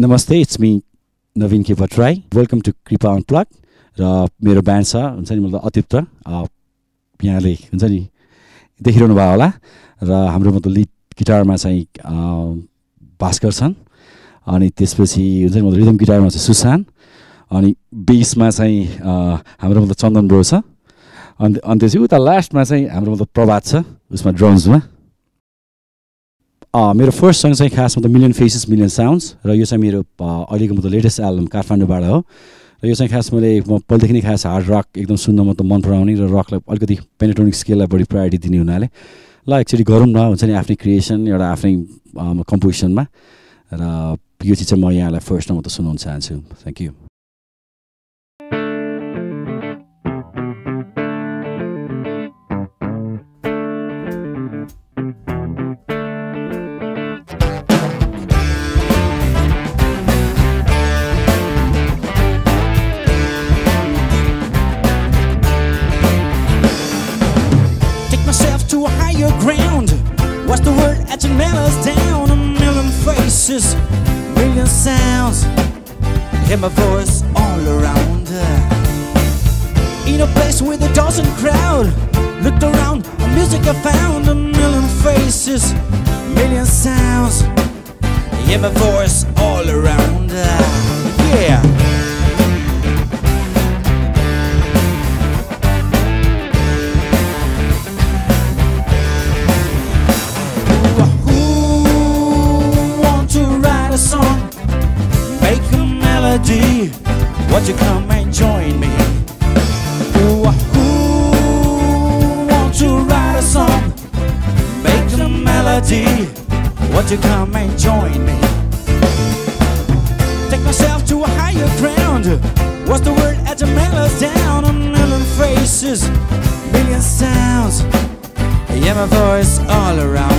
नमस्ते it's me Naveen K Bhattarai welcome to Kripa unplugged र मेरो ब्यान्ड छ हुन्छ नि मतलब अतिप्त यहाँले हुन्छ नि देखिरहनु भयो होला। र हाम्रो मतलब लिड गिटारमा चाहिँ भास्कर छन्। अनि त्यसपछि हुन्छ नि मतलब रिदम गिटारमा चाहिँ सुशान अनि बेसमा चाहिँ हाम्रो मतलब चन्दन ब्रो छ। अनि अनि त्यसपछि उता लास्टमा चाहिँ हाम्रो मतलब प्रभात छ उसमा ड्रम्समा मेरो फर्स्ट सङ्ग चाहिँ खास मतलब मिलियन फेसेस मिलियन साउन्ड्स र यो चाहिँ मेरो अ, अहिलेको मतलब लेटेस्ट एल्बम काठमाडौँबाट हो। र यो चाहिँ खास मैले म पहिलेदेखि नै खास हार्ड रक एकदम सुन्न मतलब मन पराउने र रकलाई अलिकति पेनेट्रोनिक स्केललाई बढी प्रायोरिटी दिने हुनाले ल एकचोटि गरौँ न हुन्छ नि आफ्नै क्रिएसन एउटा आफ्नै कम्पोजिसनमा र यो चिज चाहिँ म यहाँलाई फर्स्टमा म त सुनाउन चाहन्छु। Thank you your mellows down. A million faces, million sounds. Hear my voice all around. In a place with a dozen crowd. Looked around, music I found. A million faces, million sounds. Hear my voice all around. Million sounds. Yeah, my voice all around.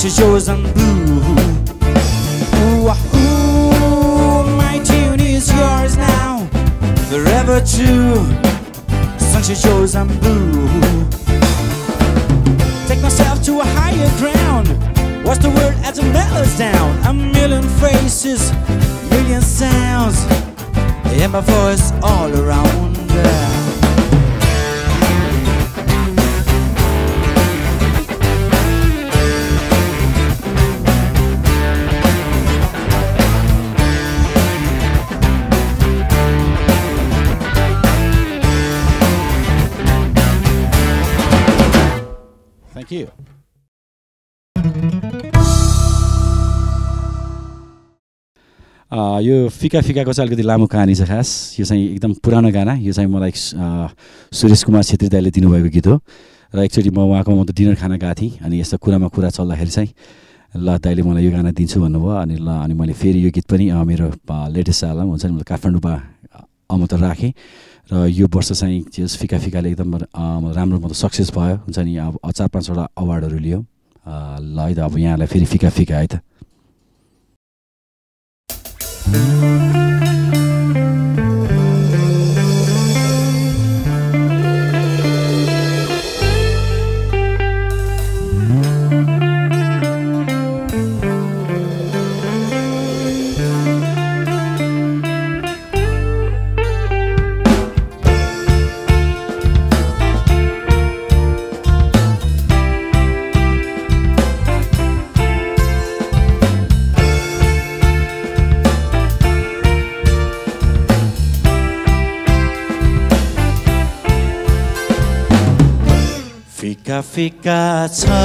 Sunshine shows I'm blue. Ooh, ah, ooh, my tune is yours now, forever true. Sunshine shows I'm blue. Take myself to a higher ground. Watch the world as it mellows down? A million faces, million sounds. Hear my voice all around. यो फिका फिकाको चाहिँ अलिकति लामो कहानी छ खास। यो चाहिँ एकदम पुरानो गाना। यो चाहिँ मलाई सुरेश कुमार छेत्री दाईले दिनुभएको गीत हो। र एकचोटि म उहाँको म त डिनर खान गएको थिएँ अनि यस्तो कुरामा कुरा चल्दाखेरि चाहिँ ल दाइले मलाई यो गाना दिन्छु भन्नुभयो अनि ल अनि मैले फेरि यो गीत पनि मेरो लेटेस्ट एल्बम हुन्छ नि मैले काठमाडौँमा अ, म त राखेँ। र यो वर्ष चाहिँ जस फिका फिकाले एकदम राम्रो मतलब सक्सेस भयो। हुन्छ नि अब चार पाँचवटा अवार्डहरू लियो। ल है त अब यहाँलाई फेरि फिका फिका है त। Música फिका फिका छ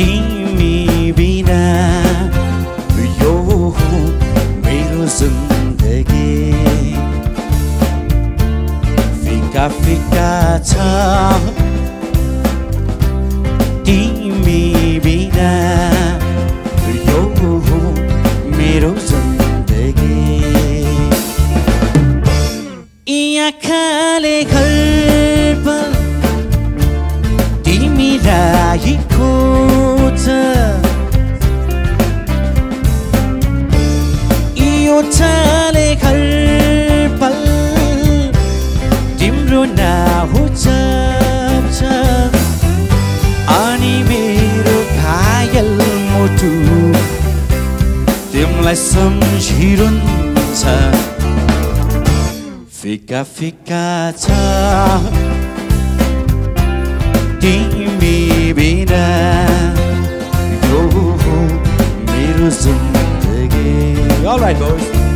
तिमी बिना यो मेरो जिन्दगी फिका फिका छ तिमी बिना यो मेरो जिन्दगी यी आँखाले घरपल तिमीलाई खोज यो छाले घरपल तिम्रो नाहो छ। अनि मेरो घायल मुटु तिमीलाई सम्झिरहन्छ फिका फिका छ। तिमी बिना यो मेरो जिन्दगी All right, boys.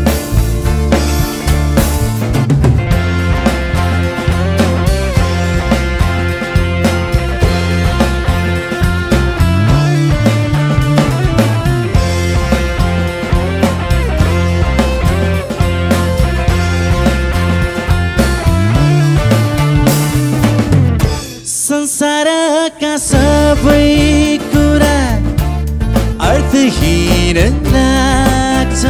सबै कुरा अर्थहीन लाग्छ।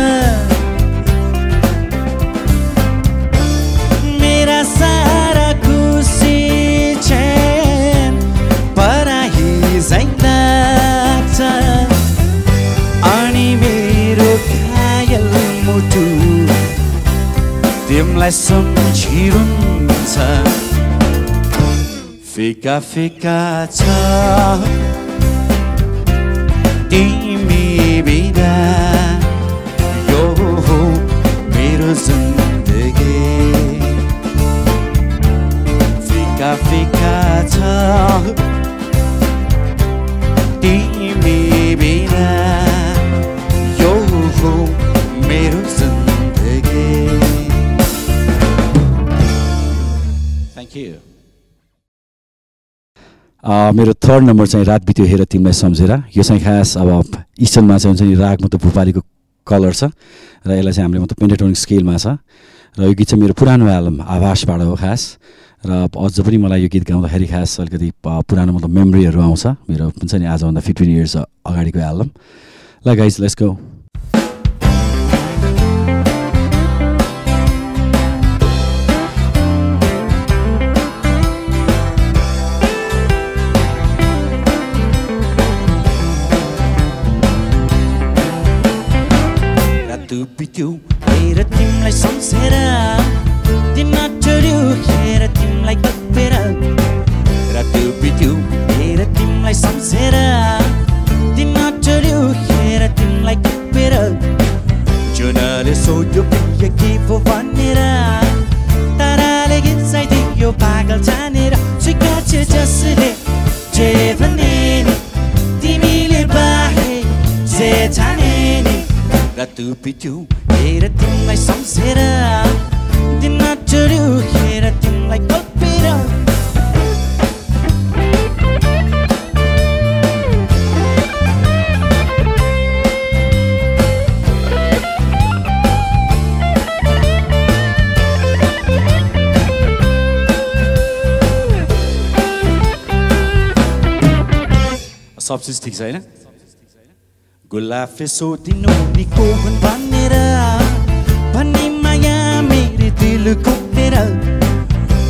मेरा सारा खुसी चैन पराही झै लाग्छ। अनि मेरो घायल मुटु तिमीलाई सम्झिरहन्छ फिका फिका छ। तिमी बिना यो हो मेरो जिन्दगी। फिका फिका छ। तिमी बिना मेरो थर्ड नम्बर चाहिँ रात बित्यो हेर तिमीलाई सम्झेर। यो चाहिँ खास अब इस्टर्नमा चाहिँ हुन्छ नि राग मतलब भूपालीको कलर छ। र यसलाई चाहिँ हामीले मतलब पेन्टाटोनिक स्केलमा छ। र यो गीत चाहिँ मेरो पुरानो एल्बम आभासबाट हो खास। र अझ पनि मलाई यो गीत गाउँदाखेरि खास अलिकति पुरानो मतलब मेमोरीहरू आउँछ। मेरो हुन्छ नि आजभन्दा फिफ्टिन इयर्स अगाडिको एल्बम ल गाइज लेट्स गो सोध्यो प्रिय के पो ताराले गीत गाइदियो पागल छानेर स्वीकार्छ जसले जे भने तिमीले बाहे जे छाने नि रातो बित्यो हेर तिमीलाई सम्झेर दिन चढ्यो हेर सब चिज ठिक छ होइन गुलाफे सोधिनु निको हुन् भनेर भन्ने माया मेरो दिल कोपेर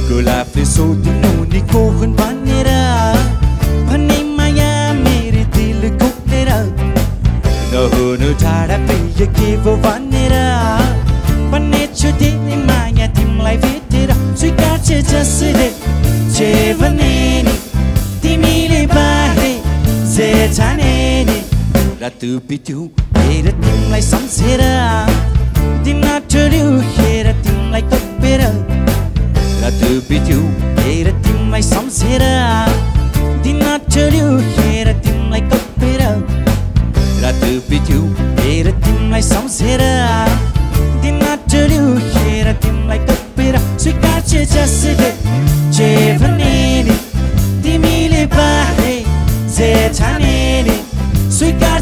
गुलाफे सोधिनु निको हुन् भनेर भन्ने माया मेरो दिल कोपेर नहुनु टाढा प्रिय के पो भनेर भन्ने छु तिमी माया तिमीलाई भेटेर स्वीकार्छ जसले रातो बित्यो हेर तिमीलाई सम्झेर तिमीमा चढ्यो हेर तिमीलाई कपेर रातो बित्यो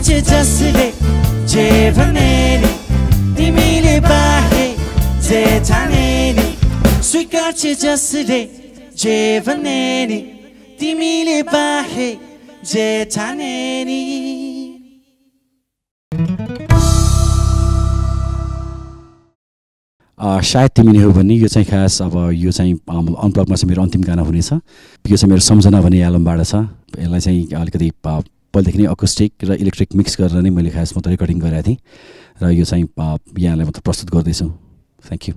तिमीले स्वीकार्छ जसले जे भने नि तिमीले बाहे जे जाने नि। स्वीकार्छ जसले जे भने नि तिमीले बाहे जे जाने नि। सायद तिमी नै हो भन्ने यो चाहिँ खास अब यो चाहिँ अनप्लगमा चाहिँ मेरो अन्तिम गाना हुनेछ। यो चाहिँ मेरो सम्झना भन्ने एल्बमबाट छ। यसलाई चाहिँ अलिकति पहिलेदेखि नै अकुस्टिक र इलेक्ट्रिक मिक्स गरेर नै मैले खास त रेकर्डिङ गरेको थिएँ। र यो चाहिँ यहाँलाई म प्रस्तुत गर्दैछु। थ्याङ्क यू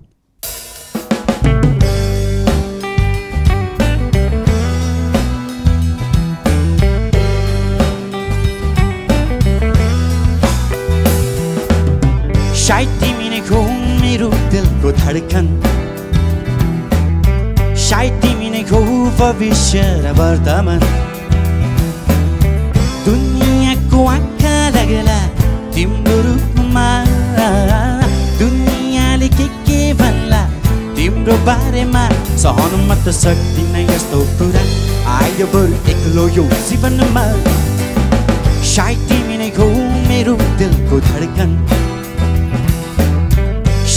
सायद तिमी नै दिलको धडकन। सायद तिमी नै हो भविष्य र वर्तमान। लागला तिम्रो रूपमा दुनियाँले के के भन्ला तिम्रो बारेमा सहन म त सक्दिनँ यस्तो कुरा आयो बरु एक्लो यो जीवनमा सायद तिमी नै हो मेरो दिलको धडकन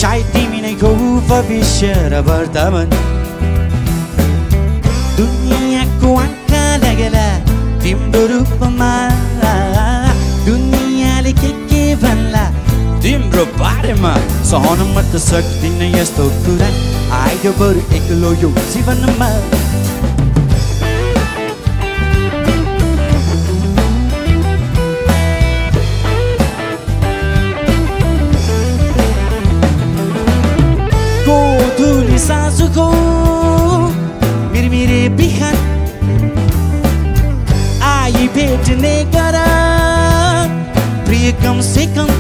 सायद तिमी नै हो भविष्य र वर्तमान दुनियाँको आँखा लागला तिम्रो रूपमा तिम्रो बारेमा सहन म त सक्दिनँ यस्तो कुरा आयो बरु एक्लो यो जीवनमा। गोधुली साँझको मिरमिरे बिहान आई भेट्ने गर प्रिय कम से कम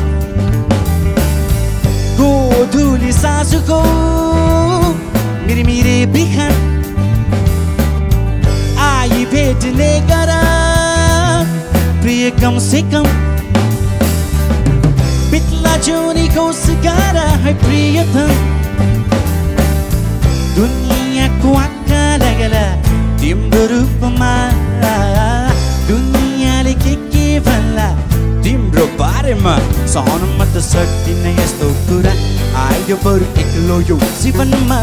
गोधुली साँझको मिरमिरे बिहान आई भेट्ने गर प्रिय कम से कम बित्ला जोनीको सिगारा है प्रियतम दुनियाँको आँखा लागला तिम्रो रूपमा बारेमा सहन म त सक्दिनँ यस्तो कुरा। आयो बरु एक्लो यो जीवनमा।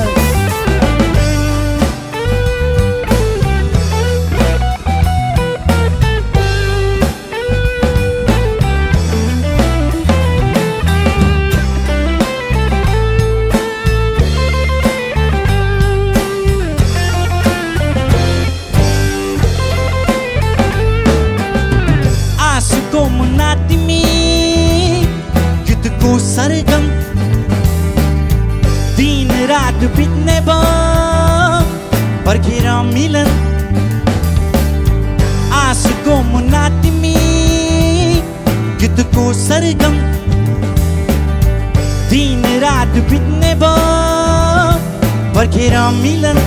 दिन रात बित्ने भयो पर्खेर मिलन। आँसुको मुना तिमी गीतको सरगम। दिन रात बित्ने भयो पर्खेर मिलन।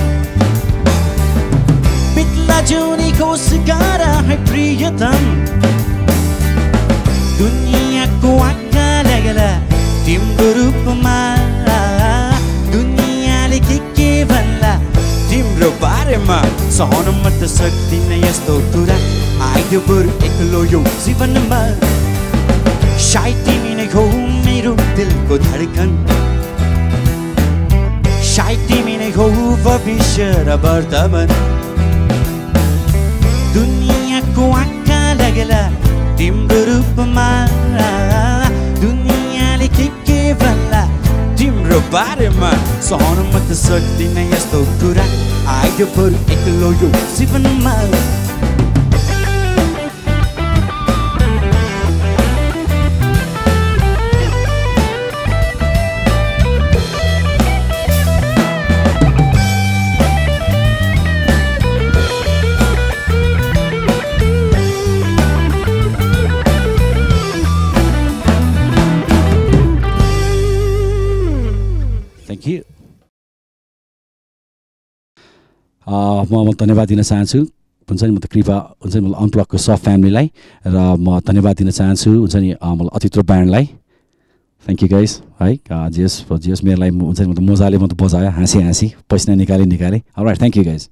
बित्ला जुनीको सिगारा है प्रियतम। दुनियाँको आँखा लागला सहन म त सक्दिनँ यस्तो कुरा आइदियो बरु एक्लो यो जीवनमा सायद तिमी नै हो मेरो दिलको धडकन सायद तिमी नै हो भविष्य र वर्तमान दुनियाँको आँखा लागला तिम्रो रूपमा बारेमा सहन म त सक्दिनँ यस्तो कुरा। आइदियो बरु एक्लो यो जीवनमा। म म धन्यवाद दिन चाहन्छु। हुन्छ नि म त कृपा हुन्छ नि मलाई अनब्लकको सब फ्यामिलीलाई र म धन्यवाद दिन चाहन्छु हुन्छ नि मलाई अतित्रो ब्यान्डलाई थ्याङ्क यू गाइस है अँ, जे होस् जे होस् मेरो लागि हुन्छ नि म त मजाले म त बजायो हाँसी हाँसी पैसा निकालेँ निकालेँ। Right thank you guys